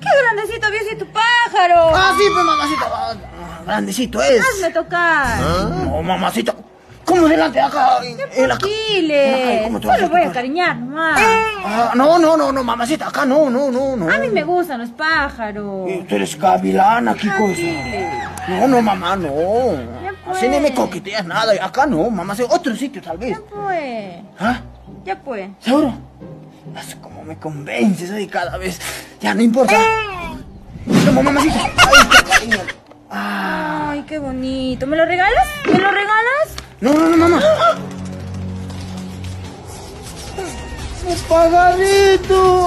¡Qué grandecito había sido tu pájaro! Ah, sí, pues mamacita. ah, grandecito es. Hazme tocar. No, mamacita. ¿Cómo delante acá? En, la Chile. ¿Cómo te vas Solo voy a cariñar nomás. Ah, no, no, no, no, mamacita, acá no, no, no, no. A mí me gustan los pájaros. Eh, Tú eres gavilana, qué cosa. Chile. No, no, mamá, no. Ya Así ni me pues. coqueteas nada. Acá no, mamá, otro sitio tal vez. Ya pues. ¿Ah? Ya pues. ¿Seguro? Es como me convences ahí cada vez. Ya no importa. Mamacita. Cariño. Ah. Ay, qué bonito. ¿Me lo regalas? ¿Me lo regalas? No, no, no, mamá. ¡Un pajarito!